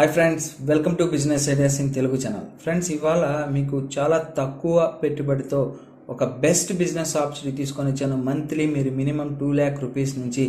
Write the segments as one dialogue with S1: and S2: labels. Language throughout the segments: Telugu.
S1: Hi friends welcome to business ideas in Telugu channel friends ఇవాళ మీకు చాలా తక్కువ పెట్టుబడితో ఒక బెస్ట్ బిజినెస్ ఆపర్చునిటీ తీసుకొని వచ్చాను. మంత్లీ మీరు మినిమం టూ ల్యాక్ రూపీస్ నుంచి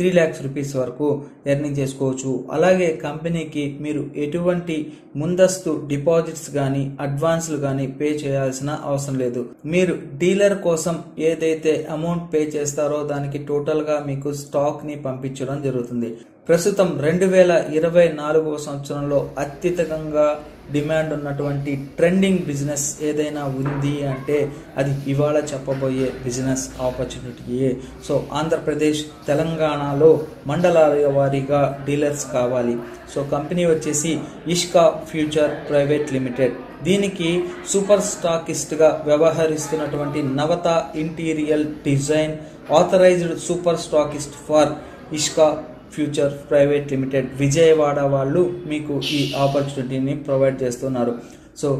S1: త్రీ ల్యాక్స్ రూపీస్ వరకు ఎర్నింగ్ చేసుకోవచ్చు. అలాగే కంపెనీకి మీరు ఎటువంటి ముందస్తు డిపాజిట్స్ కానీ అడ్వాన్స్లు కానీ పే చేయాల్సిన అవసరం లేదు. మీరు డీలర్ కోసం ఏదైతే అమౌంట్ పే చేస్తారో దానికి టోటల్గా మీకు స్టాక్ని పంపించడం జరుగుతుంది. ప్రస్తుతం రెండు వేల ఇరవై నాలుగవ సంవత్సరంలో అత్యధికంగా డిమాండ్ ఉన్నటువంటి ట్రెండింగ్ బిజినెస్ ఏదైనా ఉంది అంటే అది ఇవాళ చెప్పబోయే బిజినెస్ ఆపర్చునిటీయే సో ఆంధ్రప్రదేశ్ తెలంగాణలో మండలాల వారీగా డీలర్స్ కావాలి. సో కంపెనీ వచ్చేసి ఇష్కా ఫ్యూచర్ ప్రైవేట్ లిమిటెడ్. దీనికి సూపర్ స్టాకిస్ట్గా వ్యవహరిస్తున్నటువంటి Navata interior design authorized super stockist for Ishka future private limited Vijayawada వాళ్ళు మీకు ఈ ఆపర్చునిటీని ప్రొవైడ్ చేస్తున్నారు. సో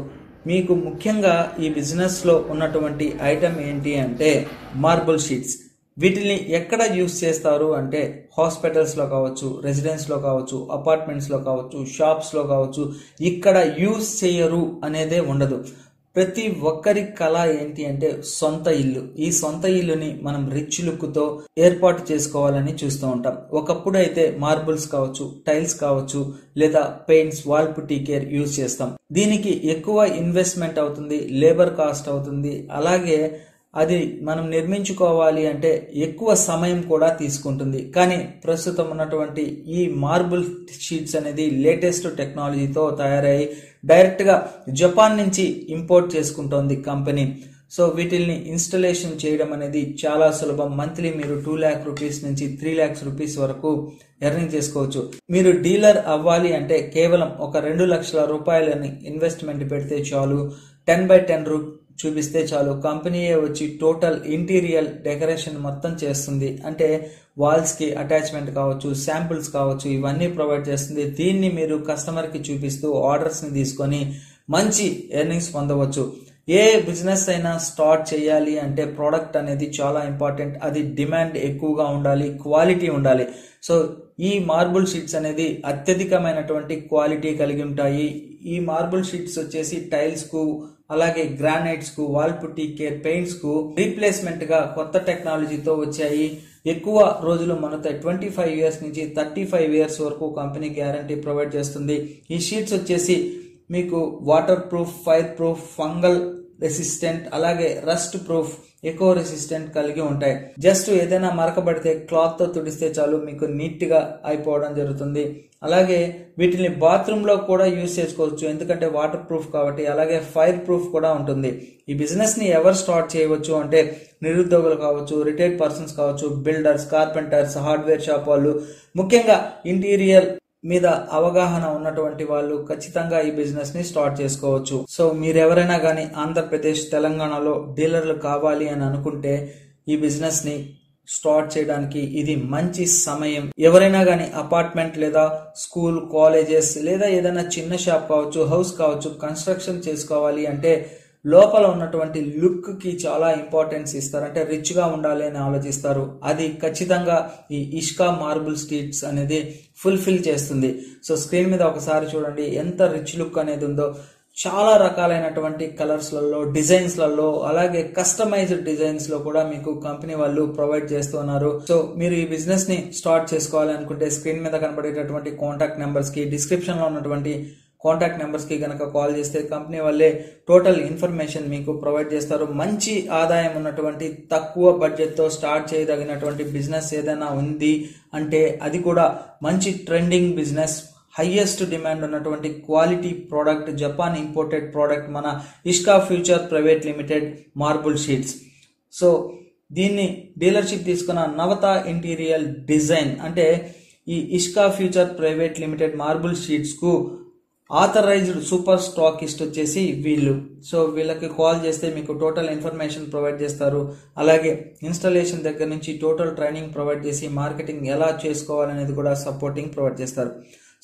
S1: మీకు ముఖ్యంగా ఈ బిజినెస్లో ఉన్నటువంటి ఐటమ్ ఏంటి అంటే మార్బుల్ షీట్స్ వీటిని ఎక్కడ యూస్ చేస్తారు అంటే హాస్పిటల్స్లో కావచ్చు రెసిడెన్స్లో కావచ్చు అపార్ట్మెంట్స్లో కావచ్చు షాప్స్లో కావచ్చు ఇక్కడ యూస్ చేయరు అనేదే ఉండదు. ప్రతి ఒక్కరి కళ ఏంటి అంటే సొంత ఇల్లు. ఈ సొంత ఇల్లుని మనం రిచ్ లుక్తో ఏర్పాటు చేసుకోవాలని చూస్తూ ఉంటాం. ఒకప్పుడు అయితే మార్బుల్స్ కావచ్చు టైల్స్ కావచ్చు లేదా paints wall putty care use చేస్తాం. దీనికి ఎక్కువ ఇన్వెస్ట్మెంట్ అవుతుంది లేబర్ కాస్ట్ అవుతుంది. అలాగే అది మనం నిర్మించుకోవాలి అంటే ఎక్కువ సమయం కూడా తీసుకుంటుంది. కానీ ప్రస్తుతం ఉన్నటువంటి ఈ మార్బుల్ షీట్స్ అనేది లేటెస్ట్ టెక్నాలజీతో తయారై డైరెక్ట్గా జపాన్ నుంచి ఇంపోర్ట్ చేసుకుంటోంది కంపెనీ. సో వీటిల్ని ఇన్స్టలేషన్ చేయడం అనేది చాలా సులభం. మంత్లీ మీరు టూ ల్యాక్ రూపీస్ నుంచి త్రీ ల్యాక్స్ రూపీస్ వరకు ఎర్నింగ్ చేసుకోవచ్చు. మీరు డీలర్ అవ్వాలి అంటే కేవలం ఒక రెండు లక్షల రూపాయలని ఇన్వెస్ట్మెంట్ పెడితే చాలు. టెన్ బై టెన్ రూ చూపిస్తే చాలు. కంపెనీయే వచ్చి టోటల్ ఇంటీరియల్ డెకరేషన్ మొత్తం చేస్తుంది. అంటే వాల్స్కి అటాచ్మెంట్ కావచ్చు శాంపిల్స్ కావచ్చు ఇవన్నీ ప్రొవైడ్ చేస్తుంది. దీన్ని మీరు కస్టమర్కి చూపిస్తూ ఆర్డర్స్ని తీసుకొని మంచి ఎర్నింగ్స్ పొందవచ్చు. ఏ బిజినెస్ అయినా స్టార్ట్ చేయాలి అంటే ప్రోడక్ట్ అనేది చాలా ఇంపార్టెంట్. అది డిమాండ్ ఎక్కువగా ఉండాలి క్వాలిటీ ఉండాలి. సో ఈ మార్బుల్ షీట్స్ అనేది అత్యధికమైనటువంటి క్వాలిటీ కలిగి ఉంటాయి. ఈ మార్బుల్ షీట్స్ వచ్చేసి టైల్స్కు అలాగే గ్రానైట్స్కు వాల్ పుట్టి కేర్ పెయింట్స్కు రీప్లేస్మెంట్గా కొత్త టెక్నాలజీతో వచ్చాయి. ఎక్కువ రోజులు మనతో ట్వంటీ ఫైవ్ ఇయర్స్ నుంచి థర్టీ ఫైవ్ ఇయర్స్ వరకు కంపెనీ గ్యారంటీ ప్రొవైడ్ చేస్తుంది. ఈ షీట్స్ వచ్చేసి మీకు water proof fire proof fungal resistant అలాగే రస్ట్ ప్రూఫ్ ఎక్కువ రెసిస్టెంట్ కలిగి ఉంటాయి. జస్ట్ ఏదైనా మరకబడితే క్లాత్తో తుడిస్తే చాలు మీకు నీట్గా అయిపోవడం జరుగుతుంది. అలాగే వీటిని బాత్రూమ్లో కూడా యూజ్ చేసుకోవచ్చు. ఎందుకంటే వాటర్ ప్రూఫ్ కాబట్టి అలాగే ఫైర్ ప్రూఫ్ కూడా ఉంటుంది. ఈ బిజినెస్ని ఎవరు స్టార్ట్ చేయవచ్చు అంటే నిరుద్యోగులు కావచ్చు రిటైర్డ్ పర్సన్స్ కావచ్చు బిల్డర్స్ కార్పెంటర్స్ హార్డ్వేర్ షాప్ వాళ్ళు. ముఖ్యంగా ఇంటీరియర్ మీద అవగాహన ఉన్నటువంటి వాళ్ళు ఖచ్చితంగా ఈ బిజినెస్ని స్టార్ట్ చేసుకోవచ్చు. సో మీరు ఎవరైనా కానీ ఆంధ్రప్రదేశ్ తెలంగాణలో డీలర్లు కావాలి అని అనుకుంటే ఈ బిజినెస్ని స్టార్ట్ చేయడానికి ఇది మంచి సమయం. ఎవరైనా కానీ అపార్ట్మెంట్ లేదా స్కూల్ కాలేజెస్ లేదా ఏదైనా చిన్న షాప్ కావచ్చు హౌస్ కావచ్చు కన్స్ట్రక్షన్ చేసుకోవాలి అంటే లోపల ఉన్నటువంటి లుక్కి చాలా ఇంపార్టెన్స్ ఇస్తారు. అంటే రిచ్గా ఉండాలి అని ఆలోచిస్తారు. అది ఖచ్చితంగా ఈ ఇష్కా మార్బుల్ స్ట్రీట్స్ అనేది ఫుల్ఫిల్ చేస్తుంది. సో స్క్రీన్ మీద ఒకసారి చూడండి. ఎంత రిచ్ లుక్ అనేది ఉందో. చాలా రకాలైనటువంటి కలర్స్లలో డిజైన్స్లలో అలాగే కస్టమైజ్డ్ డిజైన్స్లో కూడా మీకు కంపెనీ వాళ్ళు ప్రొవైడ్ చేస్తున్నారు సో మీరు ఈ బిజినెస్ని స్టార్ట్ చేసుకోవాలి అనుకుంటే స్క్రీన్ మీద కనబడేటటువంటి కాంటాక్ట్ నెంబర్స్కి ఉన్నటువంటి కాంటాక్ట్ నెంబర్స్కి కనుక కాల్ చేస్తే కంపెనీ వాళ్ళే టోటల్ ఇన్ఫర్మేషన్ మీకు ప్రొవైడ్ చేస్తారు. మంచి ఆదాయం ఉన్నటువంటి తక్కువ బడ్జెట్తో స్టార్ట్ చేయదగినటువంటి బిజినెస్ ఏదైనా ఉంది అంటే అది కూడా మంచి ట్రెండింగ్ బిజినెస్. హయ్యెస్ట్ డిమాండ్ ఉన్నటువంటి quality product Japan imported product మన Ishka future private limited marble sheets so దీన్ని డీలర్షిప్ తీసుకున్న నవత ఇంటీరియల్ డిజైన్ అంటే ఈ Ishka future private limited marble షీట్స్కు authorised super stockist వచ్చేసి వీళ్ళు. సో వీళ్ళకి కాల్ చేస్తే మీకు టోటల్ ఇన్ఫర్మేషన్ ప్రొవైడ్ చేస్తారు. అలాగే ఇన్స్టాలేషన్ దగ్గర నుంచి టోటల్ ట్రైనింగ్ ప్రొవైడ్ చేసి మార్కెటింగ్ ఎలా చేసుకోవాలనేది కూడా సపోర్టింగ్ ప్రొవైడ్ చేస్తారు.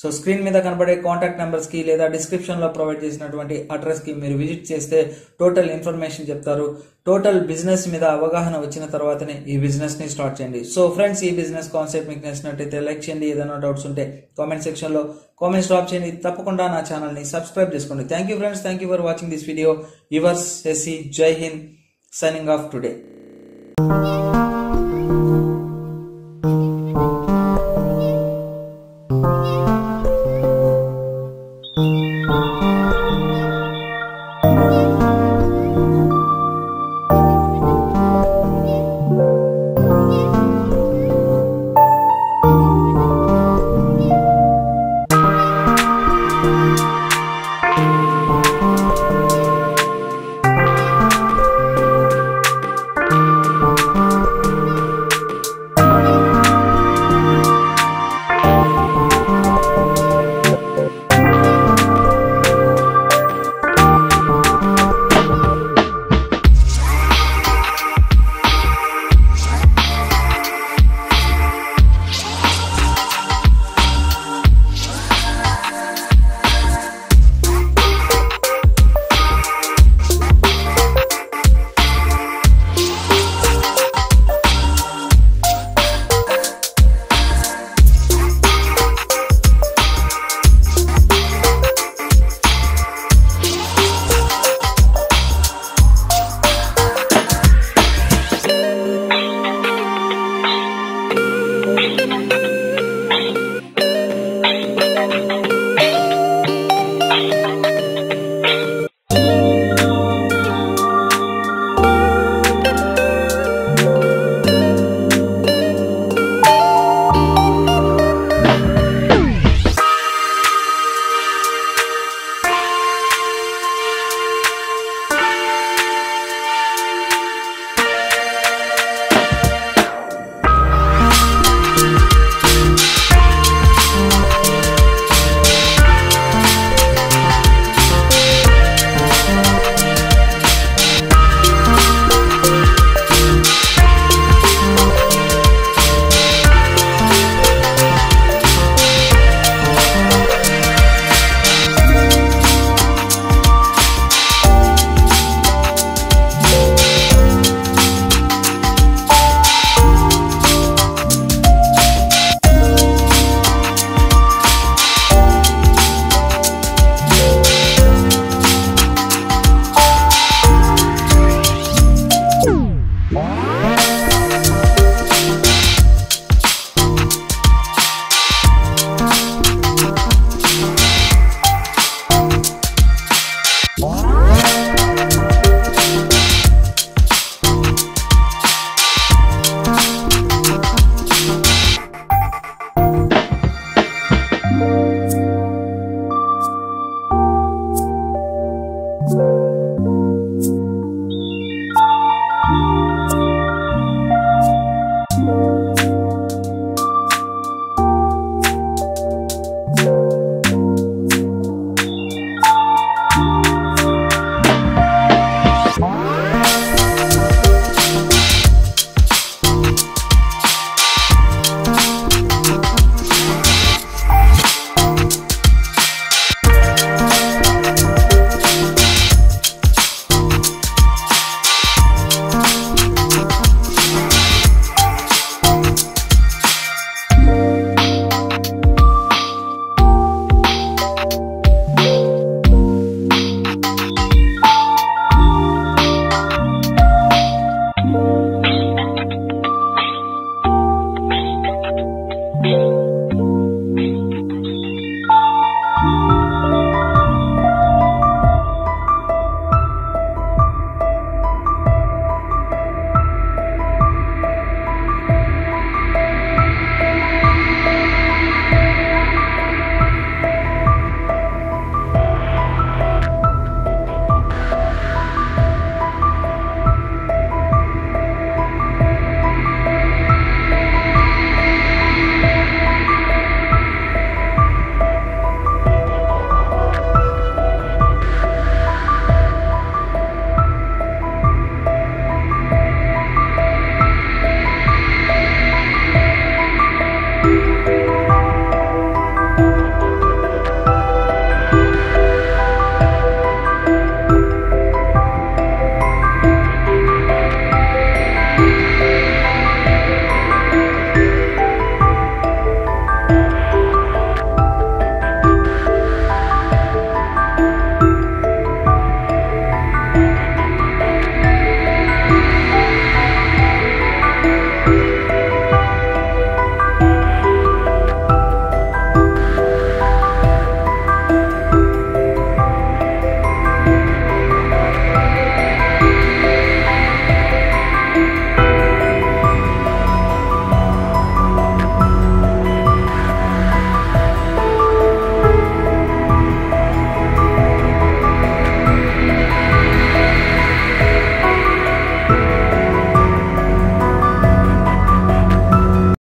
S1: సో స్క్రీన్ మీద కనబడే కాంటాక్ట్ నెంబర్స్కి లేదా డిస్క్రిప్షన్లో ప్రొవైడ్ చేసినటువంటి అడ్రస్కి మీరు విజిట్ చేస్తే టోటల్ ఇన్ఫర్మేషన్ చెప్తారు. టోటల్ బిజినెస్ మీద అవగాహన వచ్చిన తర్వాతనే ఈ బిజినెస్ని స్టార్ట్ చేయండి. సో ఫ్రెండ్స్ ఈ బిజినెస్ కాన్సెప్ట్ మీకు నచ్చినట్టయితే లైక్ చేయండి. ఏదైనా డౌట్స్ ఉంటే కామెంట్ సెక్షన్లో కామెంట్స్ డ్రాప్ చేయండి. తప్పకుండా నా ఛానల్ని సబ్స్క్రైబ్ చేసుకోండి. Thank you friends thank you for watching this video yours SC జై హింద్ సైనింగ్ ఆఫ్ టుడే